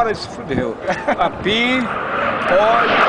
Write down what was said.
Agora se fudeu. A PIN pode